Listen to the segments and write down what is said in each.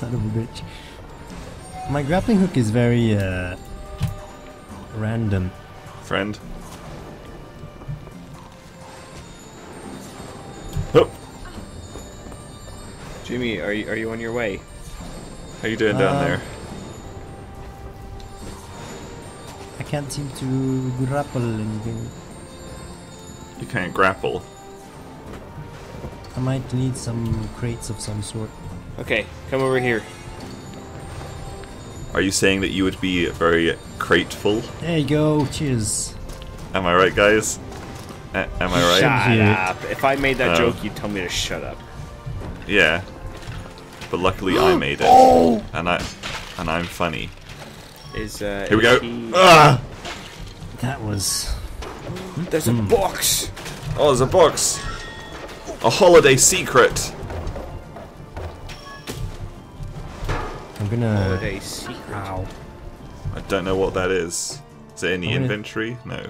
Son of a bitch. My grappling hook is very uh, random. Friend. Oh, Jimmy, are you are you on your way? how you doing down Uh, there? I can't seem to grapple anything. You can't grapple. I might need some crates of some sort. Okay, come over here. Are you saying that you would be very grateful? There you go. Cheers. Am I right, guys? A- am I right? Shut Shit. up. If I made that Oh. joke, you'd tell me to shut up. Yeah. But luckily I made it. Oh! And I and I'm funny. Is uh Here we go. he- Ah! That was. There's a box. Oh, there's a box. A holiday secret. Gonna. Holiday secret. Ow. I don't know what that is. Is it in the I'm gonna- inventory? No.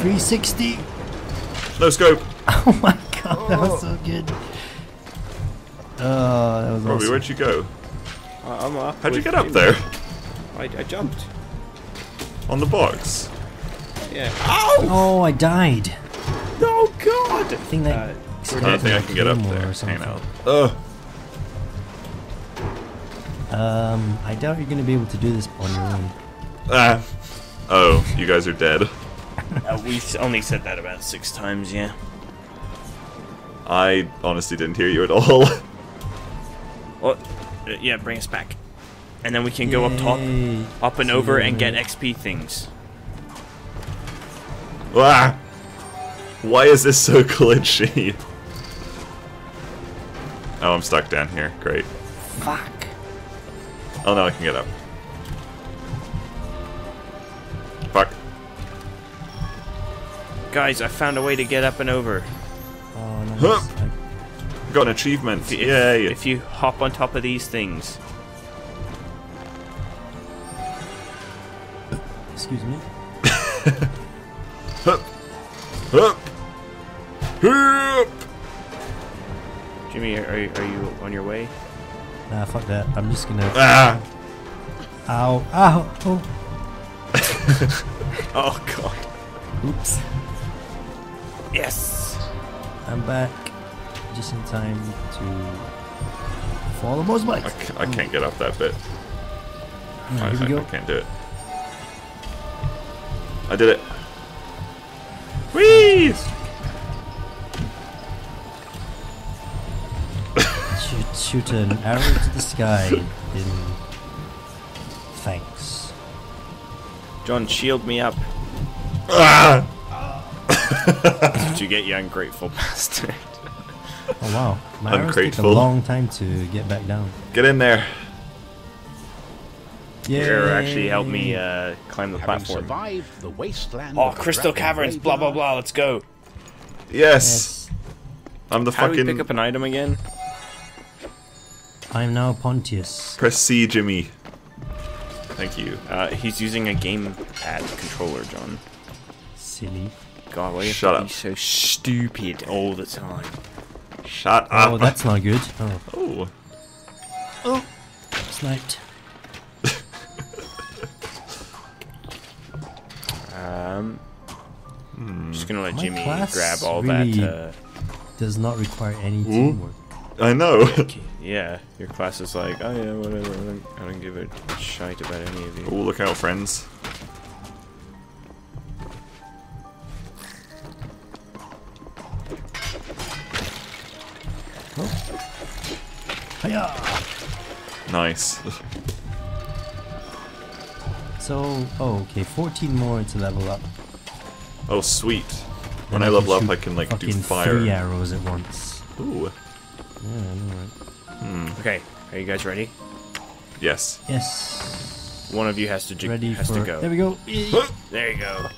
360. No scope. Oh my god, that was so good. Oh, that was Robby, awesome. where'd you go? Uh, I'm up. How'd you get up there? I, I jumped. On the box. Yeah. Ow! Oh, I died. Oh God! I think that. Uh, I don't think I can get up there. Hang something. out. Ugh. Um, I doubt you're gonna be able to do this on your own. Ah. Oh, you guys are dead. Uh, we've only said that about six times, yeah. I honestly didn't hear you at all. Well, uh, yeah, bring us back. And then we can go up top, up and over, and get XP things. ah. Why is this so glitchy? Oh, I'm stuck down here. Great. Fuck. Oh, no, I can get up. Fuck. Guys, I found a way to get up and over. Oh, nice. Huh. I- Got an achievement. If, if- Yay. if you hop on top of these things. excuse me. Hup. Hup. Hup. Jimmy, are, you- are you on your way? Nah, fuck that. I'm just gonna. Ah. Ow. Ow. Oh. Oh God! Oops. Yes. I'm back. Just in time to follow most I, bikes. I can't get up that bit. I, Here we go. I can't do it. I did it. Whee! Shoot, shoot an arrow to the sky. In thanks. Jon, shield me up. Ah! Did you get you ungrateful bastard? Oh wow, my arrows take a long time to get back down. Get in there. Yeah. Here, actually help me uh, climb the Having platform. survived the wasteland Oh, the Crystal Caverns, blah blah blah. Let's go. Yes. Yes. I'm the How do we pick up an item again? I am now Pontius. Press C, Jimmy. Thank you. Uh, he's using a gamepad controller, Jon. Silly. God, why do you Shut up. so stupid all the time? Shut up. Oh, that's not good. Oh, Oh. oh, sniped. Um, Hmm. just gonna let My Jimmy grab all really- that. Uh, Does not require any teamwork. I know. yeah, your class is like, oh yeah, whatever. I don't, I don't give a shite about any of you. oh, look out, friends. Hiya! Nice. So, oh, okay, 14 more to level up. Oh, sweet. When Then I level up, I can like do fucking fire. Three arrows at once. Ooh. Okay, are you guys ready? Yes. Yes. One of you has to ju- Ready has for. to go. There we go. There you go.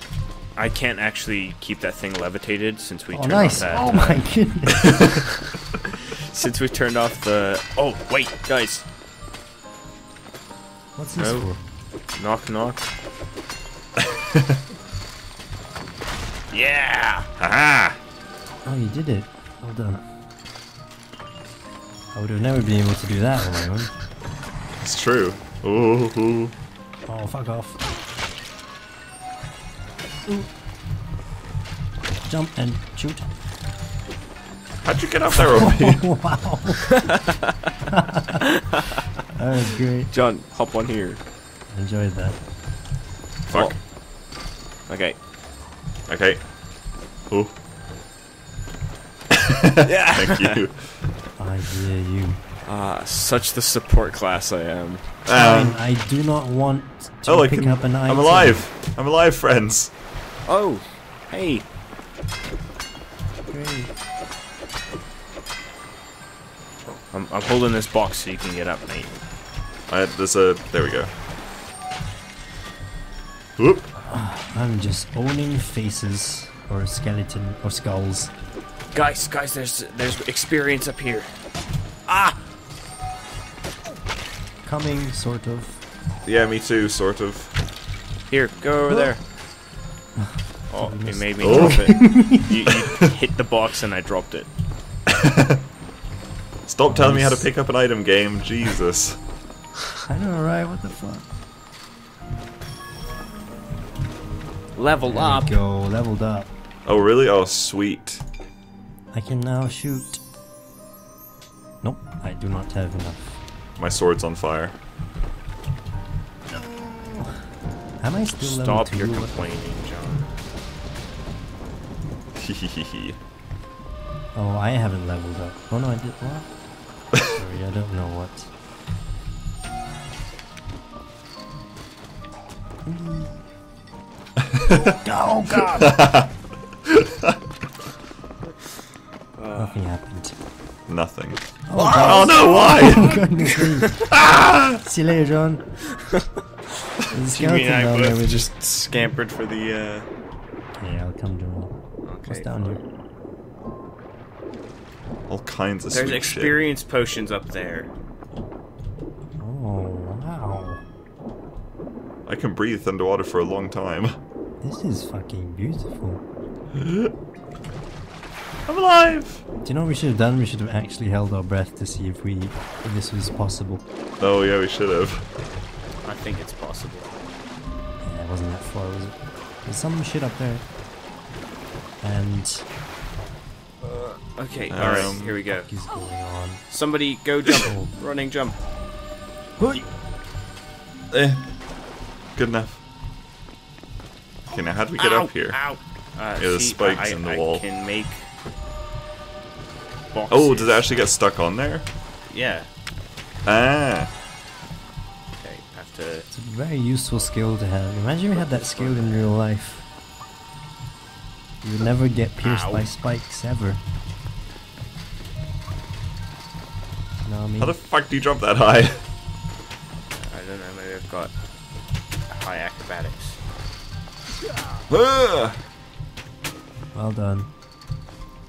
I can't actually keep that thing levitated since we Oh, turned nice. off that. Oh uh, my goodness. Since we turned off the. Oh wait, guys! What's this No. for? Knock knock. yeah. Haha! Oh, you did it. Well done. I would have never been able to do that on my own. It's true. Ooh, ooh. Oh, fuck off. Ooh. Jump and shoot. How'd you get up there, Obi? wow. that was great. Jon, hop on here. Enjoyed that. Fuck. Oh. Okay. Okay. Ooh. Yeah. Thank you. I hear you. Ah, such the support class I am. Um, I do not want to oh, I pick can. up an item. I'm alive. I'm alive, friends. Oh, hey. Great. I'm, I'm holding this box so you can get up, mate. I, there's a. There we go. Whoop. I'm just owning faces or skeleton or skulls. Guys, guys, there's there's experience up here. Ah! Coming, sort of. Yeah, me too, sort of. Here, go over Oh. there. Oh, it made me Oh. drop it. You, you hit the box and I dropped it. Stop telling me how to pick up an item, game. Jesus. I know, right? What the fuck? Level There up. we go, leveled up. Oh, really? Oh, sweet. I can now shoot. Nope, I do not have enough. My sword's on fire. Am I still Stop your complaining, Jon. Oh, I haven't leveled up. Oh no, I did what? Sorry, I don't know what. oh god! Nothing happened. Nothing. Oh, Oh god. no, why? Oh, goodness me. See you later, Jon. There's a skeleton I down would there have with just scampered for the, uh... Yeah, I'll come to him. What's Okay. down here? All kinds of There's sweet experience potions up there. Oh, wow. I can breathe underwater for a long time. This is fucking beautiful. I'm alive. Do you know what we should have done? We should have actually held our breath to see if we if this was possible. Oh yeah, we should have. I think it's possible. Yeah, it wasn't that far, was it? There's some shit up there. And Okay, Um, alright, here we go. what is going on? Somebody go jump. Running jump. Hoi! Eh. Good enough. Okay, now how do we get Ow, up here? Ow. Uh, there's see, spikes I, in the I wall. can make boxes. Oh, does it actually get stuck on there? Yeah. Ah. Okay, have to... It's a very useful skill to have. Imagine you had that skill in real life. You would never get pierced Ow. by spikes ever. You I mean? How the fuck do you jump that high? I don't know, maybe I've got high acrobatics. Ah! Well done.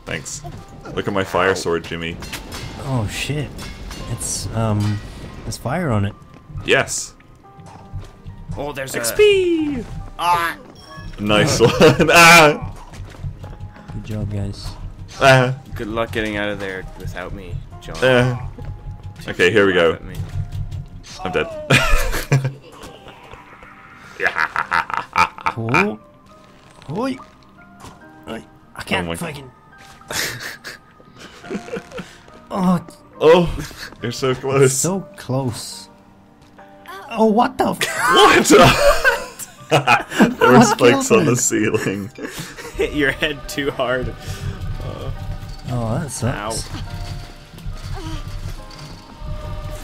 Thanks. Look at my fire sword, Jimmy. Oh shit. It's um there's fire on it. Yes. Oh, there's XP. Ah! Nice one. ah. Good job guys. Ah. Good luck getting out of there without me, Jon. Ah. Okay, here we go. Laugh at me. I'm dead. Oh. Oi. Oi. I can't my- fucking. Oh, oh, you're so close. so close. Oh, what the? F- what? there were What spikes killed on the ceiling. Hit your head too hard. oh, that sucks. Ow.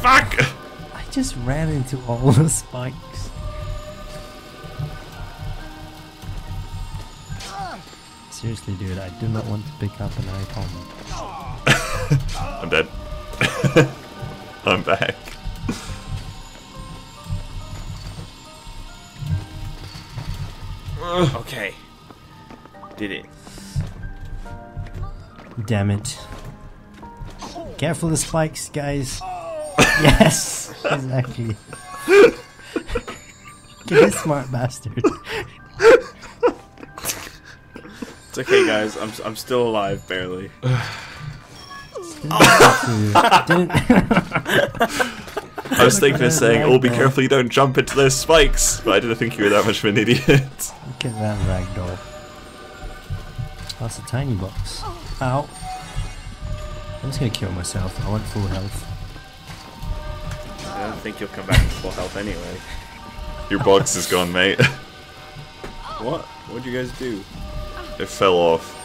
Fuck! I just ran into all the spikes. Seriously, dude, I do not want to pick up an item. I'm dead. I'm back. Okay. Did it. Damn it. Careful the spikes, guys. yes, exactly. Get this smart bastard. It's okay, guys. I'm, I'm still alive, barely. I was thinking of saying, "Oh, be careful you don't jump into those spikes," but I didn't think you were that much of an idiot. Look at that ragdoll. That's a tiny box. Ow. I'm just gonna kill myself. I want full health. I don't think you'll come back to full health anyway. Your box is gone, mate. What? What'd you guys do? It fell off.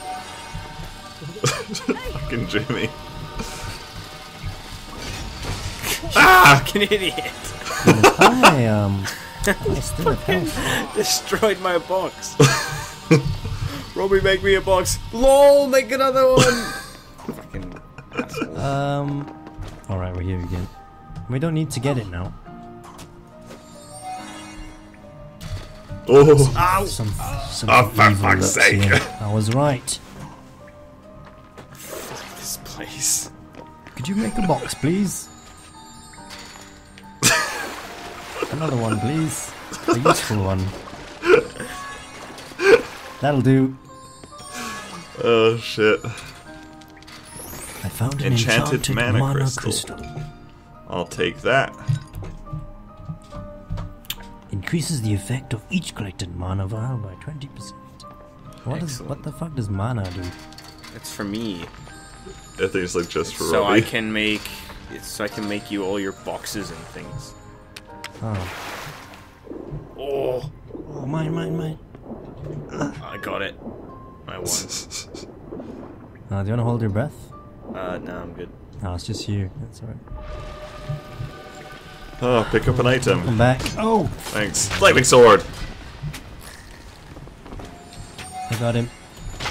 Fucking Jimmy. ah! Fucking idiot! I um. I still have. Destroyed my box. Robby, make me a box. LOL, make another one. Fucking asshole. Um. All right, we're here again. We don't need to get it now. Oh, Ow! Some, some Oh, for evil fuck's sake. here. I was right. This place. Could you make a box, please? Another one, please. A useful one. That'll do. oh shit! I found an Enchanted enchanted, mana mana, crystal. crystal. I'll take that. Increases the effect of each collected mana vial by 20%. What is Excellent. what the fuck does mana do? It's for me. I think it's like just for So I can make. It's so I can make you all your boxes and things. Oh, Oh, oh mine, mine, mine. I got it. I won. Uh, do you wanna hold your breath? Uh, no, I'm good. No, it's just you. That's alright. Oh, pick up an item. Come back. Oh, Thanks. Lightning sword. I got him.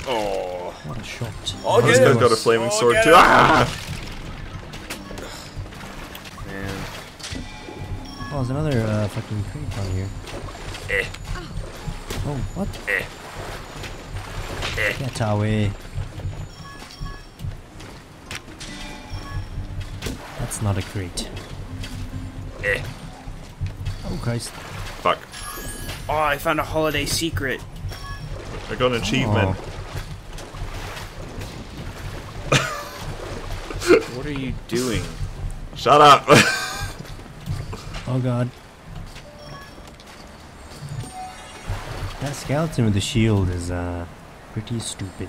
Oh. What a shot. Oh, This get guy's him. got a flaming Oh, sword too. him. Ah! Man. Oh, there's another uh, fucking crate on here. Eh. Oh, what? Eh. Eh. Get away. That's not a crate. Eh. Oh, Christ. Fuck. Oh, I found a holiday secret. I got an achievement. What are you doing? Shut up. Oh, God. That skeleton with the shield is, uh, pretty stupid.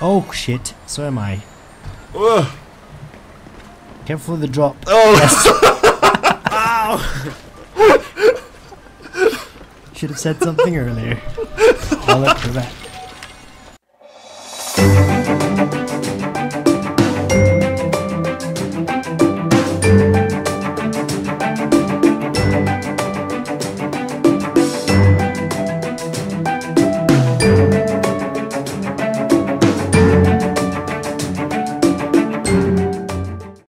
Oh, shit. So am I. Ugh. Careful of the drop. oh! Should have said something earlier. I'll look for that.